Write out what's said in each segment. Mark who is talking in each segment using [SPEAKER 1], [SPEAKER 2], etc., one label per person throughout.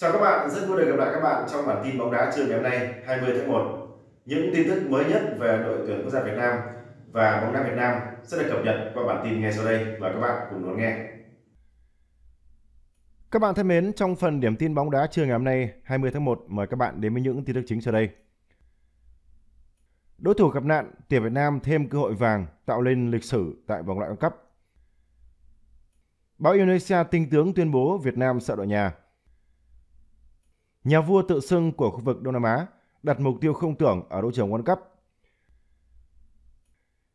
[SPEAKER 1] Chào các bạn, rất vui được gặp lại các bạn trong bản tin bóng đá trưa ngày hôm nay 20 tháng 1. Những tin tức mới nhất về đội tuyển quốc gia Việt Nam và bóng đá Việt Nam sẽ được cập nhật qua bản tin ngay sau đây và các bạn cùng đón nghe.
[SPEAKER 2] Các bạn thân mến, trong phần điểm tin bóng đá trưa ngày hôm nay 20 tháng 1, mời các bạn đến với những tin tức chính sau đây. Đối thủ gặp nạn, tuyển Việt Nam thêm cơ hội vàng tạo lên lịch sử tại vòng loại World Cup. Báo Indonesia tinh tướng tuyên bố Việt Nam sợ đội nhà. Nhà vua tự xưng của khu vực Đông Nam Á đặt mục tiêu không tưởng ở đấu trường World Cup.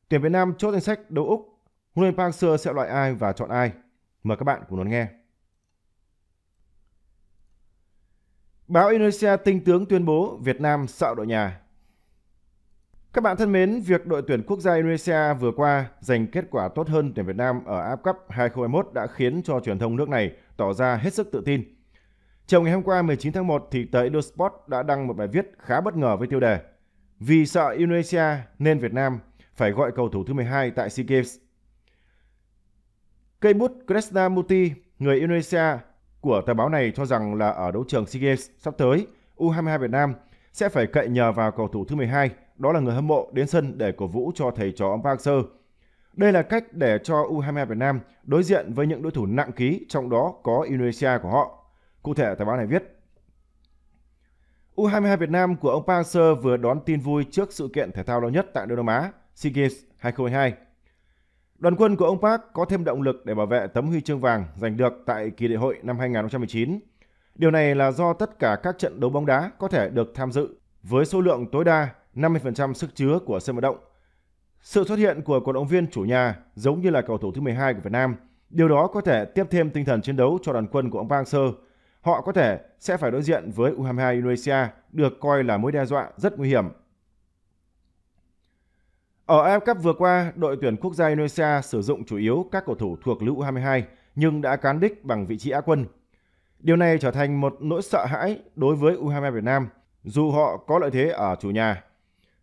[SPEAKER 2] Tuyển Việt Nam chốt danh sách đấu Úc, Huấn luyện Park Hang-seo sẽ loại ai và chọn ai? Mời các bạn cùng đón nghe. Báo Indonesia tinh tướng tuyên bố Việt Nam sợ đội nhà. Các bạn thân mến, việc đội tuyển quốc gia Indonesia vừa qua giành kết quả tốt hơn tuyển Việt Nam ở AFF Cup 2021 đã khiến cho truyền thông nước này tỏ ra hết sức tự tin. Chiều ngày hôm qua 19 tháng 1 thì tờ Indosport đã đăng một bài viết khá bất ngờ với tiêu đề Vì sợ Indonesia nên Việt Nam phải gọi cầu thủ thứ 12 tại SEA Games. Cây bút Krishnamurti, người Indonesia của tờ báo này cho rằng là ở đấu trường SEA Games sắp tới, U22 Việt Nam sẽ phải cậy nhờ vào cầu thủ thứ 12, đó là người hâm mộ đến sân để cổ vũ cho thầy trò ông Park Hang-seo. Đây là cách để cho U22 Việt Nam đối diện với những đối thủ nặng ký, trong đó có Indonesia của họ. Cụ thể, tờ báo này viết, U22 Việt Nam của ông Park Hang-seo vừa đón tin vui trước sự kiện thể thao lớn nhất tại Đông Nam Á, SEA Games 2022. Đoàn quân của ông Park có thêm động lực để bảo vệ tấm huy chương vàng giành được tại kỳ đại hội năm 2019. Điều này là do tất cả các trận đấu bóng đá có thể được tham dự với số lượng tối đa 50% sức chứa của sân vận động. Sự xuất hiện của cổ động viên chủ nhà giống như là cầu thủ thứ 12 của Việt Nam, điều đó có thể tiếp thêm tinh thần chiến đấu cho đoàn quân của ông Park Hang-seo. Họ có thể sẽ phải đối diện với U22 Indonesia được coi là mối đe dọa rất nguy hiểm ở AF Cup vừa qua, đội tuyển quốc gia Indonesia sử dụng chủ yếu các cầu thủ thuộc lữ U22 nhưng đã cán đích bằng vị trí Á quân. Điều này trở thành một nỗi sợ hãi đối với U22 Việt Nam, dù họ có lợi thế ở chủ nhà.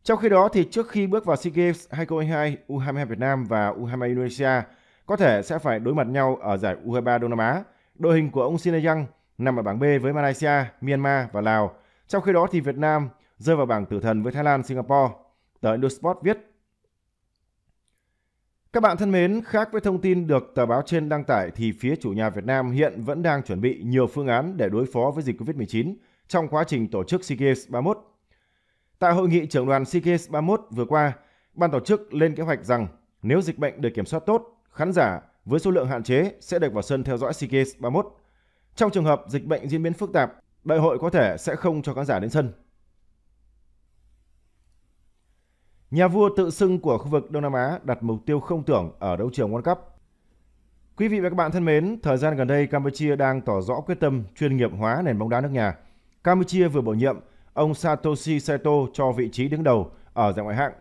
[SPEAKER 2] Trong khi đó thì trước khi bước vào SEA Games 2022, U22 Việt Nam và U22 Indonesia có thể sẽ phải đối mặt nhau ở giải U23 Đông Nam Á. Đội hình của ông Sinayang nằm ở bảng B với Malaysia, Myanmar và Lào. Trong khi đó thì Việt Nam rơi vào bảng tử thần với Thái Lan, Singapore. Tờ Indosport viết các bạn thân mến, khác với thông tin được tờ báo trên đăng tải thì phía chủ nhà Việt Nam hiện vẫn đang chuẩn bị nhiều phương án để đối phó với dịch Covid-19 trong quá trình tổ chức SEA Games 31. Tại hội nghị trưởng đoàn SEA Games 31 vừa qua, ban tổ chức lên kế hoạch rằng nếu dịch bệnh được kiểm soát tốt, khán giả với số lượng hạn chế sẽ được vào sân theo dõi SEA Games 31. Trong trường hợp dịch bệnh diễn biến phức tạp, đại hội có thể sẽ không cho khán giả đến sân. Nhà vua tự xưng của khu vực Đông Nam Á đặt mục tiêu không tưởng ở đấu trường World Cup. Quý vị và các bạn thân mến, thời gian gần đây Campuchia đang tỏ rõ quyết tâm chuyên nghiệp hóa nền bóng đá nước nhà. Campuchia vừa bổ nhiệm ông Satoshi Saito cho vị trí đứng đầu ở giải ngoại hạng.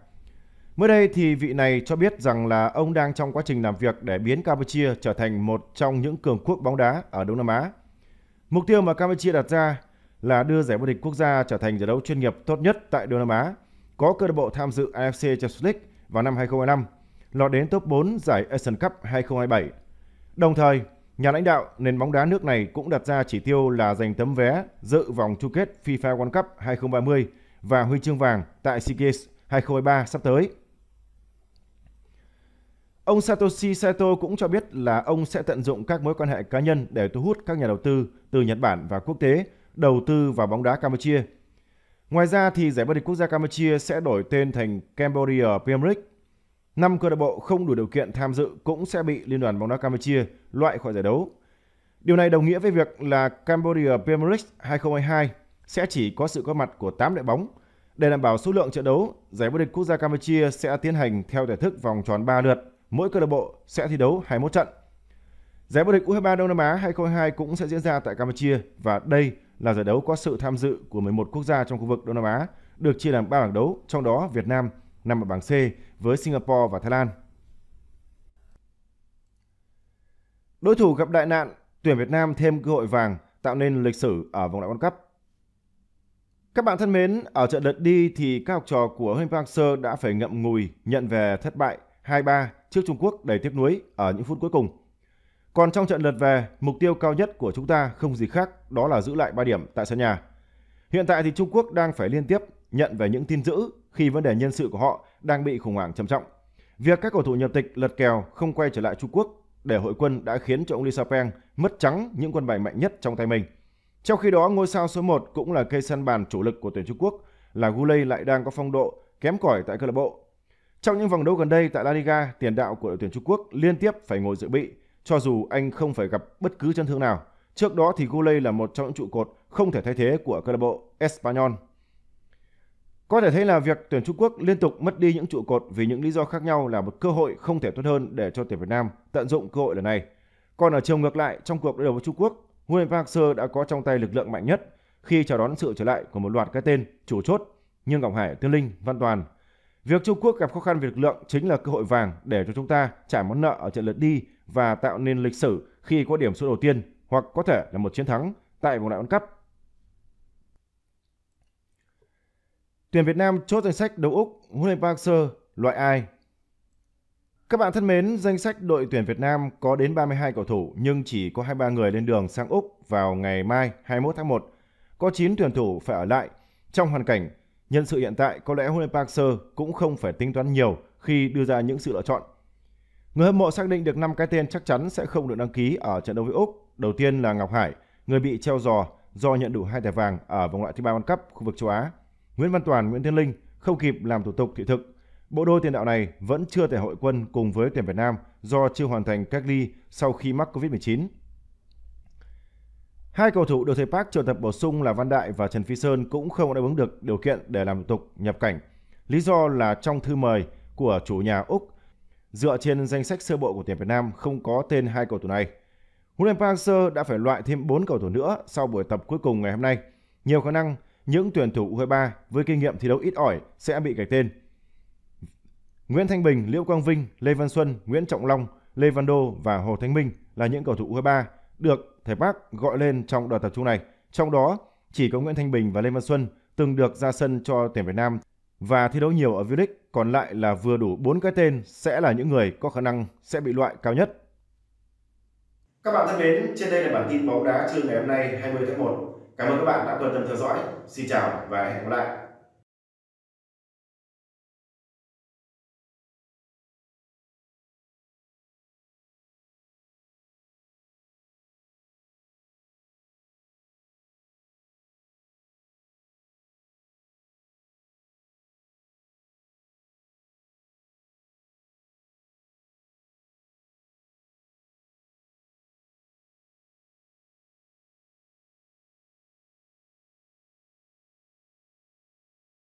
[SPEAKER 2] Mới đây thì vị này cho biết rằng là ông đang trong quá trình làm việc để biến Campuchia trở thành một trong những cường quốc bóng đá ở Đông Nam Á. Mục tiêu mà Campuchia đặt ra là đưa giải vô địch quốc gia trở thành giải đấu chuyên nghiệp tốt nhất tại Đông Nam Á có câu lạc bộ tham dự AFC Champions League vào năm 2025, lọt đến top 4 giải Asian Cup 2027. Đồng thời, nhà lãnh đạo nền bóng đá nước này cũng đặt ra chỉ tiêu là giành tấm vé dự vòng chung kết FIFA World Cup 2030 và huy chương vàng tại SEA Games 2023 sắp tới. Ông Satoshi Saito cũng cho biết là ông sẽ tận dụng các mối quan hệ cá nhân để thu hút các nhà đầu tư từ Nhật Bản và quốc tế đầu tư vào bóng đá Campuchia – Ngoài ra thì giải vô địch quốc gia Campuchia sẽ đổi tên thành Cambodia Premier League. Năm câu lạc bộ không đủ điều kiện tham dự cũng sẽ bị Liên đoàn bóng đá Campuchia loại khỏi giải đấu. Điều này đồng nghĩa với việc là Cambodia Premier League 2022 sẽ chỉ có sự có mặt của 8 đội bóng. Để đảm bảo số lượng trận đấu, giải vô địch quốc gia Campuchia sẽ tiến hành theo thể thức vòng tròn 3 lượt, mỗi câu lạc bộ sẽ thi đấu 21 trận. Giải vô địch U23 Đông Nam Á 2022 cũng sẽ diễn ra tại Campuchia và đây là giải đấu có sự tham dự của 11 quốc gia trong khu vực Đông Nam Á, được chia làm 3 bảng đấu, trong đó Việt Nam nằm ở bảng C với Singapore và Thái Lan. Đối thủ gặp đại nạn, tuyển Việt Nam thêm cơ hội vàng tạo nên lịch sử ở vòng loại World Cup. Các bạn thân mến, ở trận lượt đi thì các học trò của Huỳnh Park Seo đã phải ngậm ngùi nhận về thất bại 2-3 trước Trung Quốc đầy tiếc nuối ở những phút cuối cùng. Còn trong trận lượt về, mục tiêu cao nhất của chúng ta không gì khác đó là giữ lại 3 điểm tại sân nhà. Hiện tại thì Trung Quốc đang phải liên tiếp nhận về những tin dữ khi vấn đề nhân sự của họ đang bị khủng hoảng trầm trọng. Việc các cầu thủ nhập tịch lật kèo không quay trở lại Trung Quốc để hội quân đã khiến cho ông Lisa Peng mất trắng những quân bài mạnh nhất trong tay mình. Trong khi đó, ngôi sao số 1 cũng là cây sân bàn chủ lực của tuyển Trung Quốc là Gulay lại đang có phong độ kém cỏi tại câu lạc bộ. Trong những vòng đấu gần đây tại La Liga, tiền đạo của đội tuyển Trung Quốc liên tiếp phải ngồi dự bị cho dù anh không phải gặp bất cứ chấn thương nào. Trước đó thì Gulay là một trong những trụ cột không thể thay thế của câu lạc bộ Espanyol. Có thể thấy là việc tuyển Trung Quốc liên tục mất đi những trụ cột vì những lý do khác nhau là một cơ hội không thể tốt hơn để cho tuyển Việt Nam tận dụng cơ hội lần này. Còn ở chiều ngược lại, trong cuộc đối đầu với Trung Quốc, Huyen Park Seo đã có trong tay lực lượng mạnh nhất khi chào đón sự trở lại của một loạt cái tên chủ chốt như Ngọc Hải, Tiên Linh, Văn Toàn. Việc Trung Quốc gặp khó khăn về lực lượng chính là cơ hội vàng để cho chúng ta trả món nợ ở trận lượt đi và tạo nên lịch sử khi có điểm số đầu tiên hoặc có thể là một chiến thắng tại vòng loại World Cup. Tuyển Việt Nam chốt danh sách đấu Úc Huyen Park Seo loại ai? Các bạn thân mến, danh sách đội tuyển Việt Nam có đến 32 cầu thủ nhưng chỉ có 23 người lên đường sang Úc vào ngày mai 21 tháng 1. Có 9 tuyển thủ phải ở lại. Trong hoàn cảnh nhân sự hiện tại, có lẽ Huyen Park Seo cũng không phải tính toán nhiều khi đưa ra những sự lựa chọn. Người hâm mộ xác định được 5 cái tên chắc chắn sẽ không được đăng ký ở trận đấu với Úc. Đầu tiên là Ngọc Hải, người bị treo giò do nhận đủ hai thẻ vàng ở vòng loại thứ ba World Cup khu vực châu Á. Nguyễn Văn Toàn, Nguyễn Thiên Linh không kịp làm thủ tục thị thực. Bộ đôi tiền đạo này vẫn chưa thể hội quân cùng với tuyển Việt Nam do chưa hoàn thành cách ly sau khi mắc Covid-19. Hai cầu thủ được thầy Park triệu tập bổ sung là Văn Đại và Trần Phi Sơn cũng không đáp ứng được điều kiện để làm thủ tục nhập cảnh. Lý do là trong thư mời của chủ nhà Úc dựa trên danh sách sơ bộ của tuyển Việt Nam không có tên hai cầu thủ này. Huấn luyện Park Hang-seo đã phải loại thêm 4 cầu thủ nữa sau buổi tập cuối cùng ngày hôm nay. Nhiều khả năng những tuyển thủ U23 với kinh nghiệm thi đấu ít ỏi sẽ bị gạch tên. Nguyễn Thanh Bình, Liễu Quang Vinh, Lê Văn Xuân, Nguyễn Trọng Long, Lê Văn Đô và Hồ Thanh Minh là những cầu thủ U23 được thầy Park gọi lên trong đợt tập trung này. Trong đó, chỉ có Nguyễn Thanh Bình và Lê Văn Xuân từng được ra sân cho tuyển Việt Nam và thi đấu nhiều ở V-League, còn lại là vừa đủ 4 cái tên sẽ là những người có khả năng sẽ bị loại cao nhất.
[SPEAKER 1] Các bạn thân mến, trên đây là bản tin bóng đá trưa ngày hôm nay 20 tháng 1. Cảm ơn các bạn đã quan tâm theo dõi. Xin chào và hẹn gặp lại.